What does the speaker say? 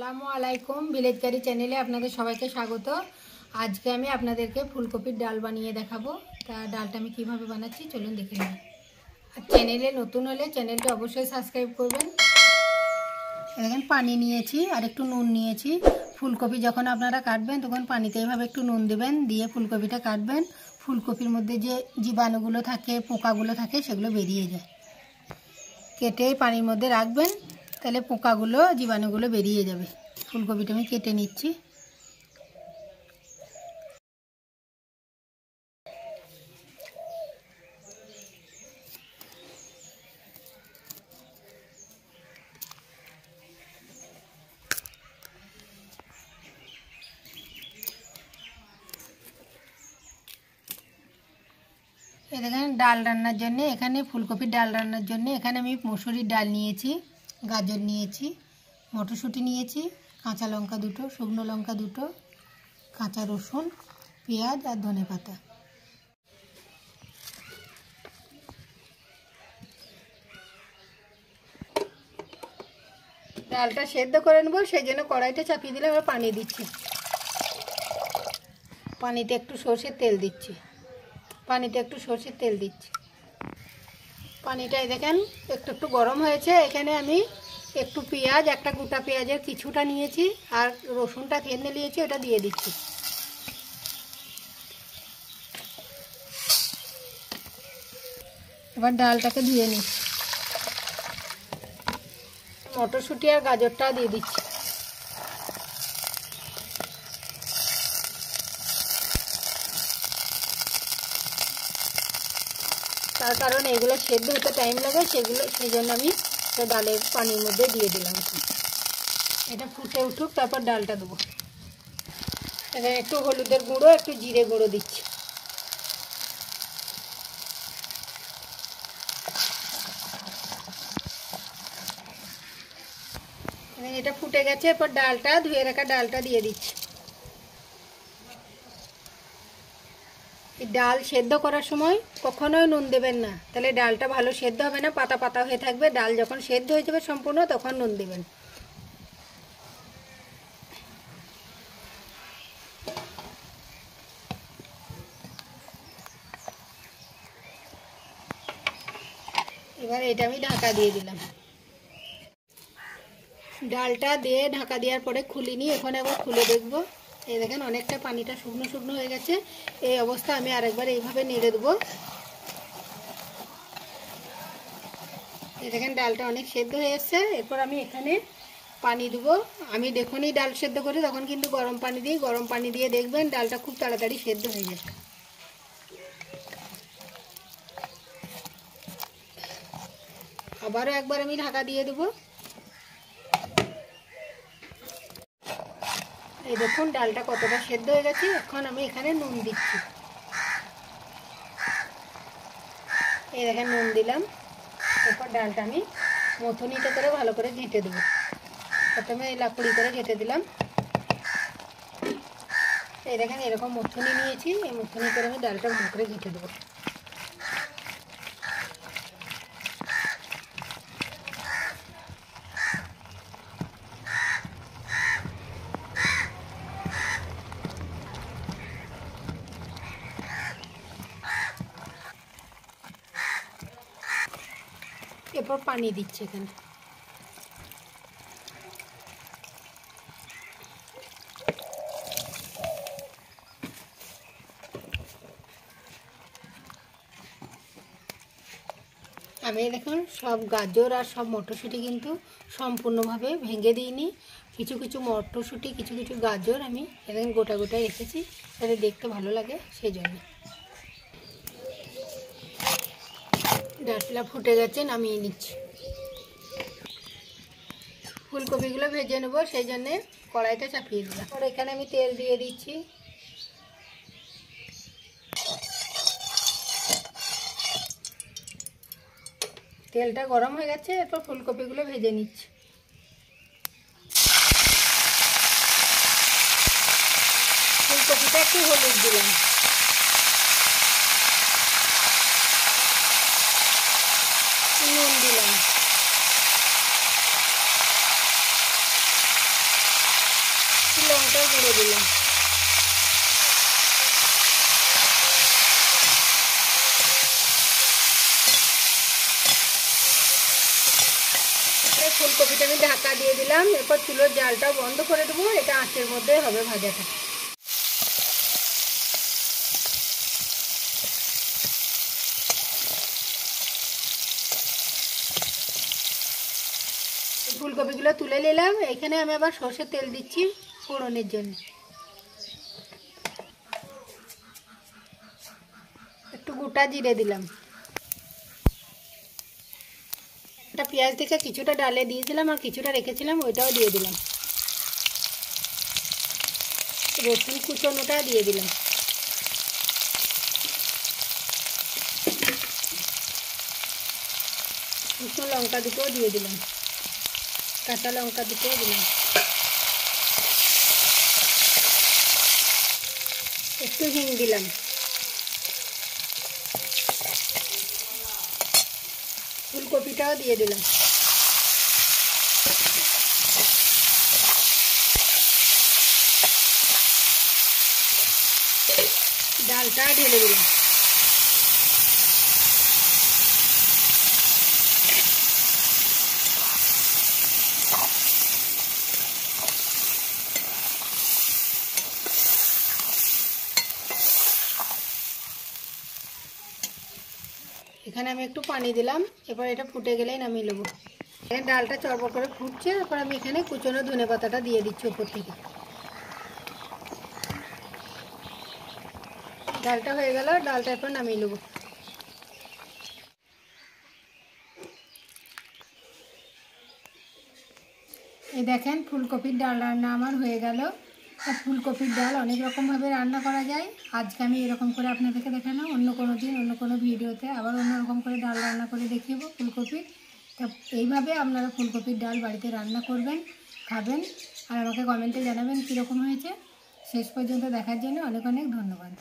আসসালামু আলাইকুম ভিলেজ কারি চ্যানেলে আপনাদের সবাইকে স্বাগত। আজকে আমি আপনাদেরকে ফুলকপির ডাল বানিয়ে দেখাবো। তা ডালটা আমি কীভাবে বানাচ্ছি চলুন দেখে নিন আর চ্যানেলে নতুন হলে চ্যানেলটা অবশ্যই সাবস্ক্রাইব করবেন। দেখেন, পানি নিয়েছি আর একটু নুন নিয়েছি। ফুলকপি যখন আপনারা কাটবেন, তখন পানিতে এইভাবে একটু নুন দেবেন, দিয়ে ফুলকপিটা কাটবেন। ফুলকপির মধ্যে যে জীবাণুগুলো থাকে, পোকাগুলো থাকে, সেগুলো বেরিয়ে যায়। কেটে পানির মধ্যে রাখবেন। তাহলে পোকাগুলো, জীবাণুগুলো বেরিয়ে যাবে। ফুলকপিটা আমি কেটে নিচ্ছি। দেখেন, ডাল রান্নার জন্য, এখানে ফুলকপির ডাল রান্নার জন্য, এখানে আমি মসুরির ডাল নিয়েছি। গাজর নিয়েছি, মটরশুঁটি নিয়েছি, কাঁচা লঙ্কা দুটো, শুকনো লঙ্কা দুটো, কাঁচা রসুন, পেঁয়াজ আর ধনে পাতা। ডালটা সেদ্ধ করে নেব, সেই জন্য কড়াইটা চাপিয়ে দিলে আমরা পানি দিচ্ছি। পানিতে একটু সর্ষের তেল দিচ্ছি। পানিতে একটু সর্ষের তেল দিচ্ছি। পানিটাই দেখেন, একটু একটু গরম হয়েছে। এখানে আমি একটু পেঁয়াজ, একটা গোটা পেঁয়াজের কিছুটা নিয়েছি আর রসুনটা কেঁদে নিয়েছি, ওটা দিয়ে দিচ্ছি। এবার ডালটাকে দিয়ে নিচ্ছি। মটরশুঁটি আর গাজরটা দিয়ে দিচ্ছি। তার কারণ এগুলো সেদ্ধ হতে টাইম লাগে, সেগুলো সেই জন্য আমি ডালের পানির মধ্যে দিয়ে দিলাম। এটা ফুটে উঠুক, তারপর ডালটা দেবো। এখানে একটু হলুদের গুঁড়ো, একটু জিরে গুঁড়ো দিচ্ছি। এটা ফুটে গেছে, এরপর ডালটা, ধুয়ে রাখা ডালটা দিয়ে দিচ্ছি। ডাল সেদ্ধ করার সময় কখনোই নুন দেবেন না। তাহলে ডালটা ভালো সেদ্ধ হবে না, পাতা পাতা হয়ে থাকবে। ডাল যখন সেদ্ধ হয়ে যাবে সম্পূর্ণ, তখন নুন দেবেন। এবার এটা আমি ঢাকা দিয়ে দিলাম। ডালটা দিয়ে ঢাকা দেওয়ার পরে খুলিনি, এখন একবার খুলে দেখব। এই দেখেন, অনেকটা পানিটা শুকনো শুকনো হয়ে গেছে। এই অবস্থা আমি আরেকবার এইভাবে নেড়ে দেবো। এই দেখেন, ডালটা অনেক সেদ্ধ হয়ে এসছে। এরপর আমি এখানে পানি দেবো। আমি দেখুনই ডাল সেদ্ধ করি, তখন কিন্তু গরম পানি দিই। গরম পানি দিয়ে দেখবেন, ডালটা খুব তাড়াতাড়ি সেদ্ধ হয়ে যায়। আবারও একবার আমি ঢাকা দিয়ে দেবো। এই দেখুন, ডালটা কতটা সেদ্ধ হয়ে গেছে। এখন আমি এখানে নুন দিচ্ছি। এই দেখেন, নুন দিলাম। এরপর ডালটা আমি মথুনিটা করে ভালো করে ঘেঁটে দেবো। প্রথমে লাকুড়ি করে ঘেঁটে দিলাম। এই দেখেন, এরকম মথুনি নিয়েছি। এই মথুনি করে আমি ডালটা ভালো করে ঘেঁটে দেবো। এরপর পানি দিচ্ছে এখানে আমি দেখুন, সব গাজর আর সব মটরশুঁটি কিন্তু সম্পূর্ণভাবে ভেঙে দিইনি। কিছু কিছু মটরশুঁটি, কিছু কিছু গাজর আমি এখানে গোটা গোটা রেখেছি, যাতে দেখতে ভালো লাগে সেই জন্য। ডালটা ফুটে গেছে, নামিয়ে নিচ্ছি। ফুলকপিগুলো ভেজে নেব, সেই জন্যে কড়াইটা চাপিয়ে দিলাম। আর এখানে আমি তেল দিয়ে দিচ্ছি। তেলটা গরম হয়ে গেছে, এরপর ফুলকপিগুলো ভেজে নিচ্ছি। ফুলকপিটা একটু হলুদ দিলাম। নেড়ে দিলাম। ফুলকপিটা আমি ঢাকা দিয়ে দিলাম, এরপর চুলোর জালটা বন্ধ করে দেবো, এটা আঁচের মধ্যে হবে ভাজাটা। ফুলকপিগুলো তুলে নিলাম, এখানে আমি আবার সর্ষের তেল দিচ্ছি। ফোড়নের জন্য। একটু গোটা জিরে দিলাম। একটা পেঁয়াজ থেকে কিছুটা ডালে দিয়েছিলাম আর কিছুটা রেখেছিলাম, ওইটাও দিয়ে দিলাম। রসুন কুচনোটা দিয়ে দিলাম। শুকনো লঙ্কা দুটোও দিয়ে দিলাম। কাঁচা লঙ্কা দুটোও দিলাম। একটু হিং দিলাম। ফুলকপিটাও দিয়ে দিলাম। ডালটা ঢেলে দিলাম। এখানে আমি একটু পানি দিলাম, এবার এটা ফুটে গেলেই নামিয়ে নেব। এখানে ডালটা চড়বড় করে ফুটছে, এরপর আমি এখানে কুচনো ধনে পাতাটা দিয়ে দিচ্ছি ওপর থেকে। ডালটা হয়ে গেল, ডালটা এরপর নামিয়ে নেব। এই দেখেন, ফুলকপির ডাল রান্না আমার হয়ে গেল। আর ফুলকপির ডাল অনেক রকমভাবে রান্না করা যায়। আজকে আমি এরকম করে আপনাদেরকে দেখানো অন্য কোনো দিন, অন্য কোনো ভিডিওতে আবার অন্য রকম করে ডাল রান্না করে দেখিয়েবো ফুলকপির তা এইভাবে আপনারা ফুলকপির ডাল বাড়িতে রান্না করবেন, খাবেন আর আমাকে কমেন্টে জানাবেন কীরকম হয়েছে। শেষ পর্যন্ত দেখার জন্য অনেক অনেক ধন্যবাদ।